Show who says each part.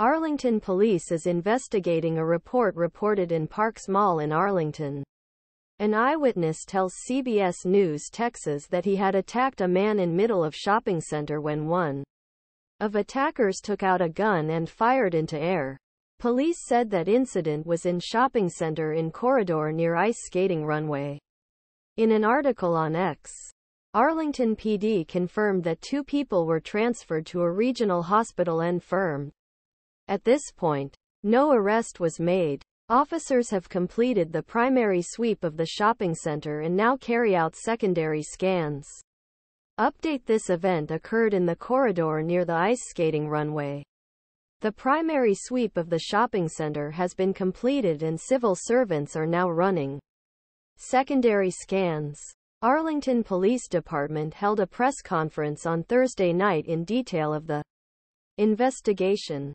Speaker 1: Arlington police is investigating a report reported in Parks Mall in Arlington. An eyewitness tells CBS News Texas that he had attacked a man in middle of shopping center when one of attackers took out a gun and fired into air. Police said that incident was in shopping center in corridor near ice skating runway. In an article on X, Arlington PD confirmed that two people were transferred to a regional hospital and firm. At this point, no arrest was made. Officers have completed the primary sweep of the shopping center and now carry out secondary scans. Update This event occurred in the corridor near the ice skating runway. The primary sweep of the shopping center has been completed and civil servants are now running secondary scans. Arlington Police Department held a press conference on Thursday night in detail of the investigation.